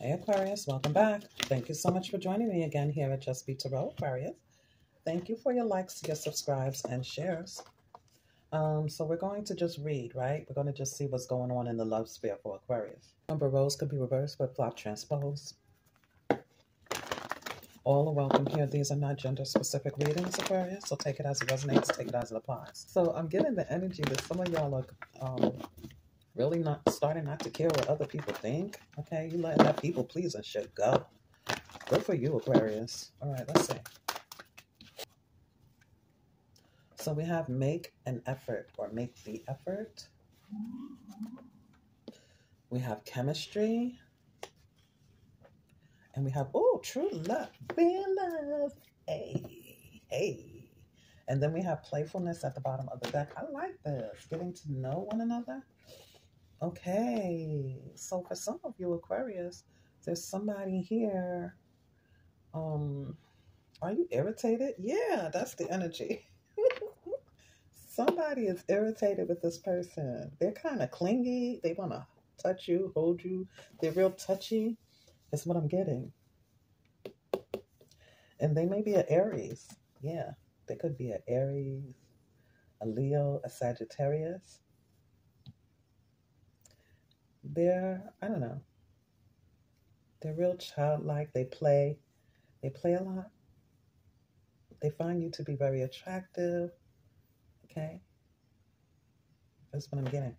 Hey Aquarius, welcome back. Thank you so much for joining me again here at Just Be Tarot Aquarius. Thank you for your likes, your subscribes, and shares. Um, so we're going to just read, right? We're going to just see what's going on in the love sphere for Aquarius. Number rose could be reversed, but flop transpose. All are welcome here. These are not gender-specific readings, Aquarius, so take it as it resonates, take it as it applies. So I'm getting the energy that some of y'all are um, really not starting not to care what other people think. Okay, you letting that people pleasing shit go. Good for you, Aquarius. All right, let's see. So we have make an effort or make the effort. We have chemistry. And we have, oh, true love, real love. Hey, hey. And then we have playfulness at the bottom of the deck. I like this. Getting to know one another. Okay, so for some of you Aquarius, there's somebody here. Um, are you irritated? Yeah, that's the energy. somebody is irritated with this person. They're kind of clingy. They want to touch you, hold you. They're real touchy. That's what I'm getting. And they may be an Aries. Yeah, they could be an Aries, a Leo, a Sagittarius they're I don't know. They're real childlike. They play. They play a lot. They find you to be very attractive. Okay? That's what I'm getting.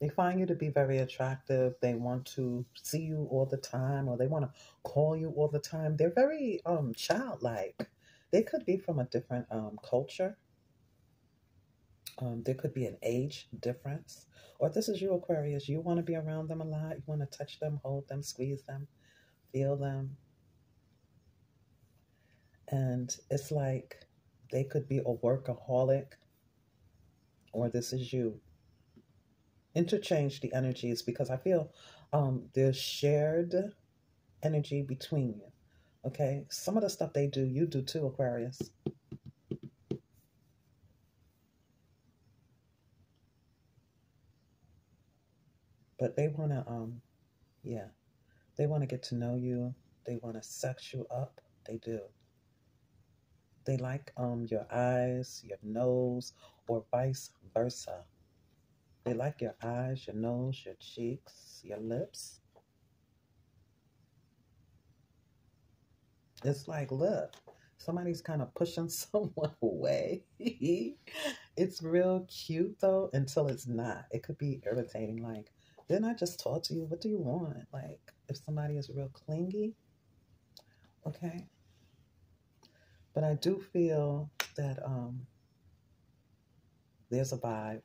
They find you to be very attractive. They want to see you all the time or they want to call you all the time. They're very um childlike. They could be from a different um culture. Um, there could be an age difference. Or this is you, Aquarius. You want to be around them a lot. You want to touch them, hold them, squeeze them, feel them. And it's like they could be a workaholic, or this is you. Interchange the energies because I feel um, there's shared energy between you. Okay? Some of the stuff they do, you do too, Aquarius. But they want to, um, yeah, they want to get to know you. They want to sex you up. They do. They like um your eyes, your nose, or vice versa. They like your eyes, your nose, your cheeks, your lips. It's like, look, somebody's kind of pushing someone away. it's real cute though until it's not. It could be irritating. Like, didn't I just talk to you? What do you want? Like, if somebody is real clingy, okay. But I do feel that um, there's a vibe.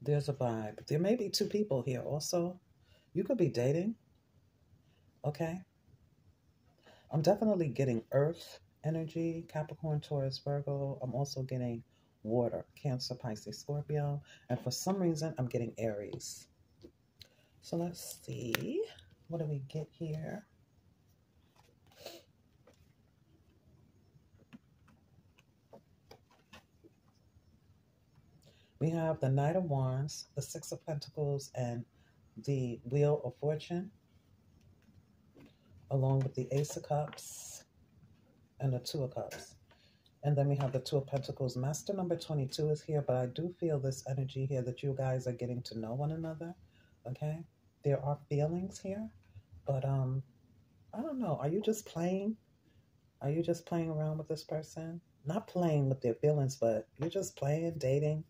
There's a vibe. There may be two people here also. You could be dating, okay? I'm definitely getting earth energy, Capricorn, Taurus, Virgo. I'm also getting water, Cancer, Pisces, Scorpio. And for some reason, I'm getting Aries. So let's see. What do we get here? We have the Knight of Wands, the Six of Pentacles, and the Wheel of Fortune, along with the Ace of Cups and the Two of Cups. And then we have the Two of Pentacles. Master number 22 is here, but I do feel this energy here that you guys are getting to know one another. Okay? There are feelings here, but um, I don't know. Are you just playing? Are you just playing around with this person? Not playing with their feelings, but you're just playing, dating.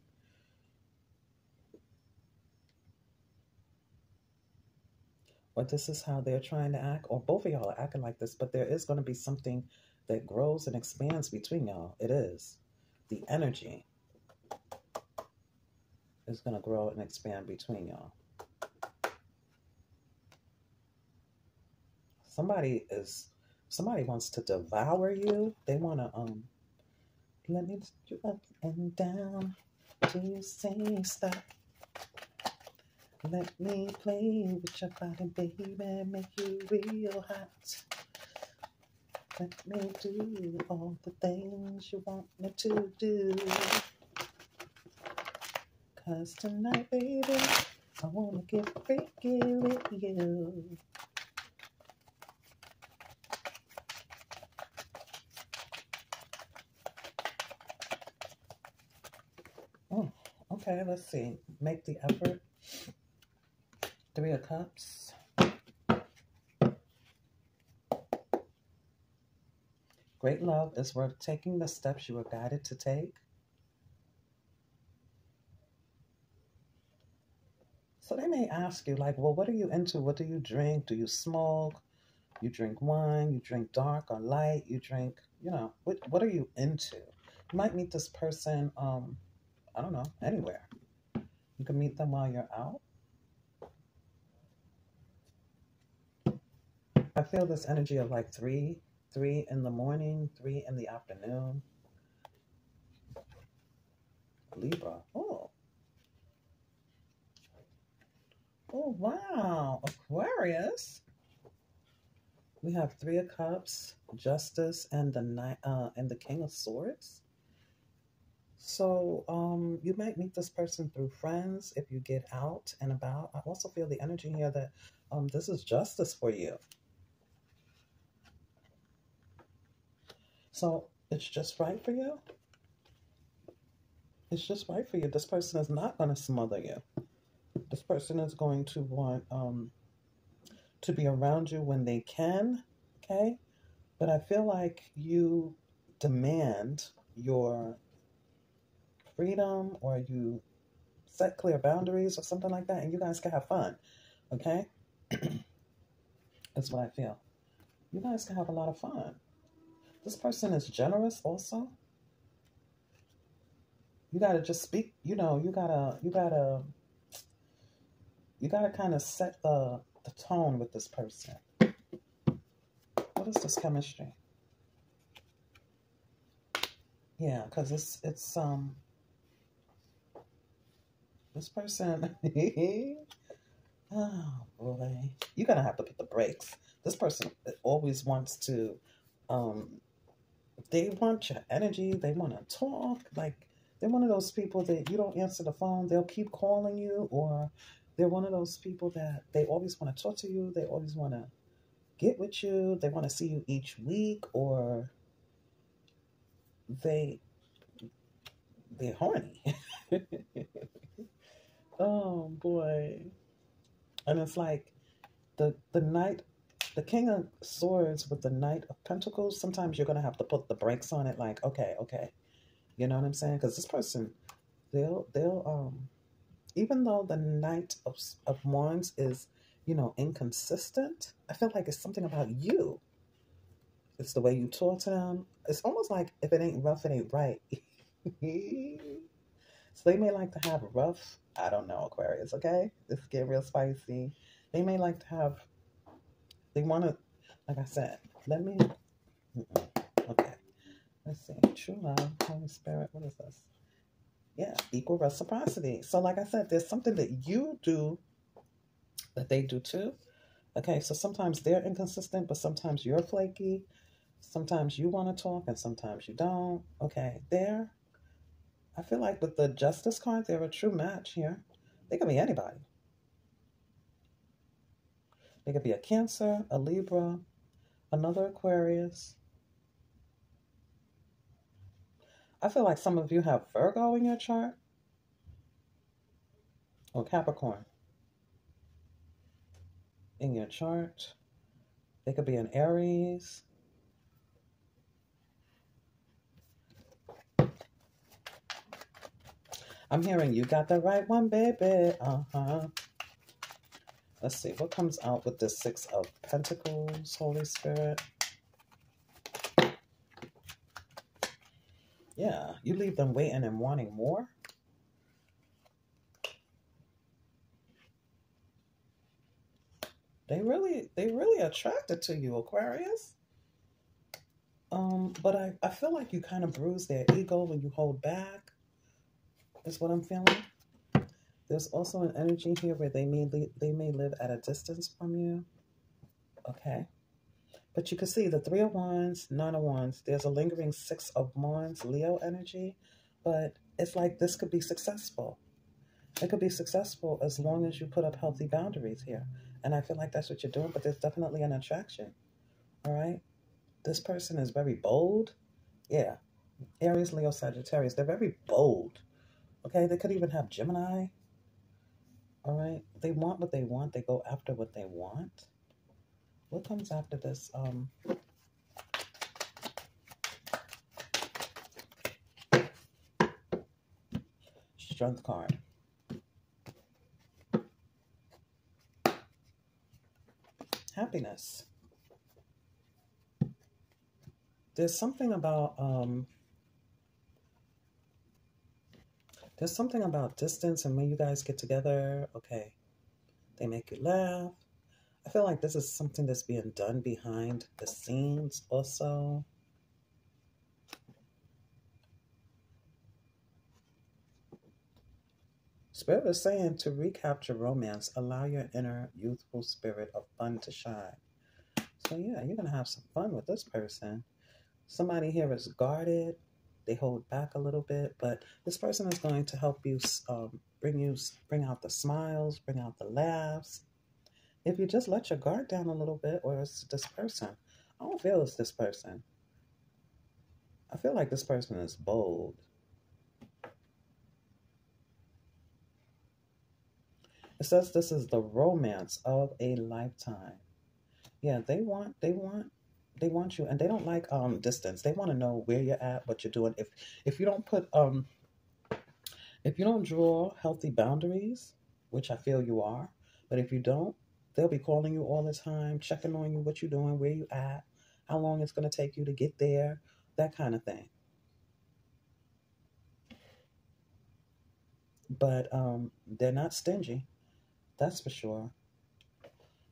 Or this is how they're trying to act, or both of y'all are acting like this, but there is going to be something that grows and expands between y'all. It is. The energy is going to grow and expand between y'all. Somebody is, somebody wants to devour you. They want to, um, let me you up and down. Do you say stop? Let me play with your body, baby, make you real hot. Let me do all the things you want me to do. Cause tonight, baby, I wanna get freaky with you. Oh, okay, let's see. Make the effort. Three of Cups. Great love is worth taking the steps you were guided to take. So they may ask you, like, well, what are you into? What do you drink? Do you smoke? You drink wine? You drink dark or light? You drink, you know, what, what are you into? You might meet this person, um, I don't know, anywhere. You can meet them while you're out. I feel this energy of like three, three in the morning, three in the afternoon. Libra. Oh. Oh wow. Aquarius. We have three of cups, justice, and the uh and the king of swords. So um you might meet this person through friends if you get out and about. I also feel the energy here that um this is justice for you. So it's just right for you. It's just right for you. This person is not going to smother you. This person is going to want um, to be around you when they can, okay? But I feel like you demand your freedom or you set clear boundaries or something like that, and you guys can have fun, okay? That's what I feel. You guys can have a lot of fun. This person is generous also. You gotta just speak, you know, you gotta you gotta you gotta kind of set the the tone with this person. What is this chemistry? Yeah, because it's it's um this person oh boy. You're gonna have to put the brakes. This person always wants to um they want your energy. They want to talk. Like they're one of those people that you don't answer the phone, they'll keep calling you, or they're one of those people that they always want to talk to you. They always want to get with you. They want to see you each week, or they they're horny. oh boy, and it's like the the Knight the King of Swords with the Knight of Pentacles, sometimes you're going to have to put the brakes on it like, okay, okay. You know what I'm saying? Because this person, they'll, they'll, um, even though the Knight of, of Wands is, you know, inconsistent, I feel like it's something about you. It's the way you talk to them. It's almost like if it ain't rough, it ain't right. so they may like to have a rough, I don't know, Aquarius, okay? This is getting real spicy. They may like to have they want to, like I said, let me, okay. Let's see. True love, Holy Spirit. What is this? Yeah, equal reciprocity. So, like I said, there's something that you do that they do too. Okay, so sometimes they're inconsistent, but sometimes you're flaky. Sometimes you want to talk and sometimes you don't. Okay, there. I feel like with the justice card, they're a true match here. They could be anybody. It could be a Cancer, a Libra, another Aquarius. I feel like some of you have Virgo in your chart or Capricorn in your chart. It could be an Aries. I'm hearing you got the right one, baby. Uh-huh. Let's see, what comes out with the Six of Pentacles, Holy Spirit? Yeah, you leave them waiting and wanting more. They really, they really attracted to you, Aquarius. Um, but I, I feel like you kind of bruise their ego when you hold back. Is what I'm feeling. There's also an energy here where they may they may live at a distance from you. Okay. But you can see the Three of Wands, Nine of Wands. There's a lingering Six of Wands, Leo energy. But it's like this could be successful. It could be successful as long as you put up healthy boundaries here. And I feel like that's what you're doing, but there's definitely an attraction. All right. This person is very bold. Yeah. Aries, Leo, Sagittarius. They're very bold. Okay. They could even have Gemini. All right. They want what they want. They go after what they want. What comes after this? Um, strength card. Happiness. There's something about um there's something about distance and when you guys get together, okay, they make you laugh. I feel like this is something that's being done behind the scenes also. Spirit is saying to recapture romance, allow your inner youthful spirit of fun to shine. So, yeah, you're going to have some fun with this person. Somebody here is guarded, they hold back a little bit, but this person is going to help you um, bring you bring out the smiles, bring out the laughs. If you just let your guard down a little bit, or it's this person, I don't feel it's this person. I feel like this person is bold. It says this is the romance of a lifetime. Yeah, they want they want they want you and they don't like um distance. They want to know where you're at, what you're doing. If if you don't put um if you don't draw healthy boundaries, which I feel you are, but if you don't, they'll be calling you all the time, checking on you, what you're doing, where you at, how long it's going to take you to get there, that kind of thing. But um, they're not stingy. That's for sure.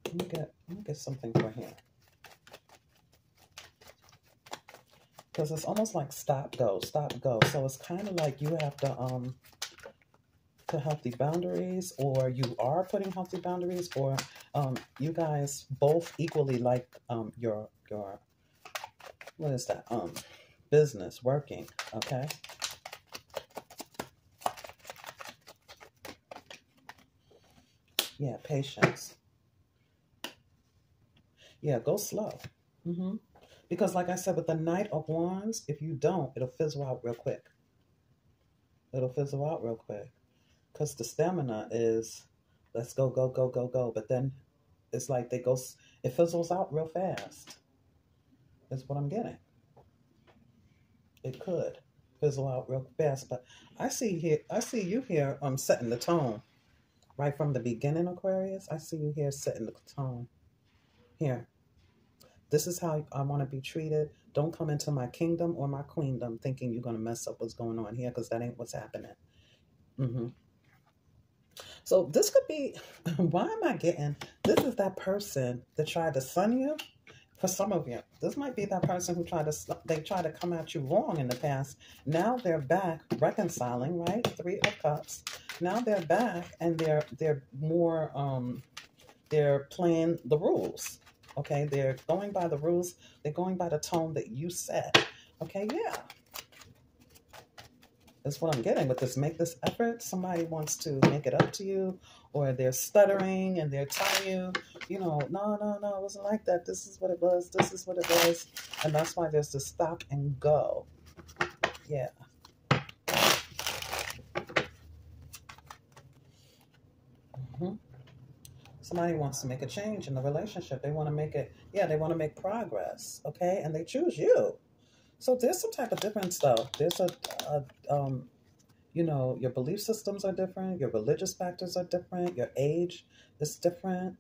Let me get let me get something for him. Because it's almost like stop go, stop go. So it's kind of like you have to um put healthy boundaries or you are putting healthy boundaries or um you guys both equally like um your your what is that? Um business working, okay? Yeah, patience. Yeah, go slow. Mm-hmm. Because, like I said, with the Knight of Wands, if you don't, it'll fizzle out real quick. It'll fizzle out real quick. Because the stamina is, let's go, go, go, go, go. But then it's like they go, it fizzles out real fast. That's what I'm getting. It could fizzle out real fast. But I see here, I see you here um, setting the tone right from the beginning, Aquarius. I see you here setting the tone. Here. This is how I want to be treated. Don't come into my kingdom or my queendom thinking you're going to mess up what's going on here because that ain't what's happening. Mm-hmm. So this could be, why am I getting, this is that person that tried to sun you for some of you. This might be that person who tried to, they tried to come at you wrong in the past. Now they're back reconciling, right? Three of Cups now they're back and they're they're more um they're playing the rules okay they're going by the rules. They're going by the tone that you set. Okay yeah. That's what i'm getting with this. Make this effort. Somebody wants to make it up to you or they're stuttering and they're telling you you know no no no it wasn't like that. This is what it was. This is what it was. And that's why there's the stop and go. Yeah Somebody wants to make a change in the relationship. They want to make it, yeah, they want to make progress, okay? And they choose you. So there's some type of difference, though. There's a, a um, you know, your belief systems are different, your religious factors are different, your age is different.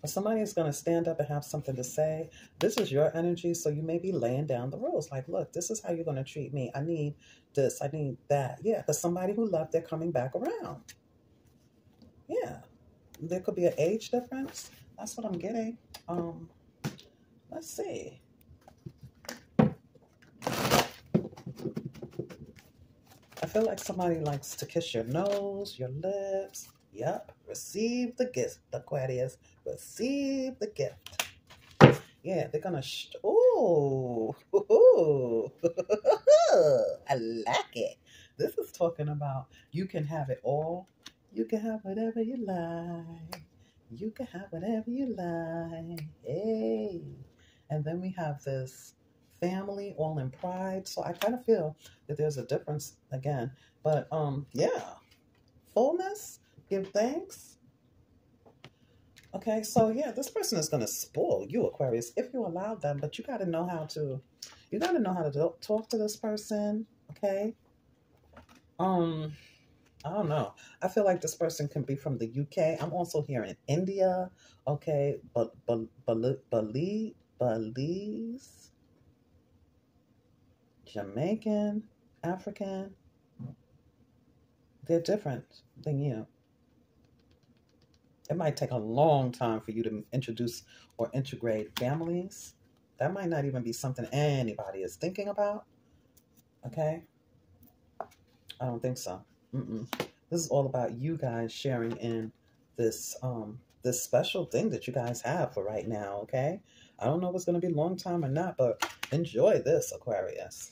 But somebody is going to stand up and have something to say. This is your energy, so you may be laying down the rules. Like, look, this is how you're going to treat me. I need this. I need that. Yeah, because somebody who left, they're coming back around. Yeah, there could be an age difference. That's what I'm getting. Um, let's see. I feel like somebody likes to kiss your nose, your lips. Yep, receive the gift, Aquarius. Receive the gift. Yeah, they're. Sh- ooh, ooh, I like it. This is talking about you can have it all. You can have whatever you like. You can have whatever you like. Hey. And then we have this family all in pride. So I kind of feel that there's a difference again. But um yeah. Fullness, give thanks. Okay, so yeah, this person is gonna spoil you, Aquarius, if you allow them, but you gotta know how to you gotta know how to talk to this person, okay? Um I don't know. I feel like this person can be from the UK. I'm also here in India. Okay, but Belize, Belize, Jamaican, African. They're different than you. It might take a long time for you to introduce or integrate families. That might not even be something anybody is thinking about. Okay? I don't think so. Mm-mm. This is all about you guys sharing in this um this special thing that you guys have for right now, okay? I don't know if it's going to be a long time or not, but enjoy this, Aquarius.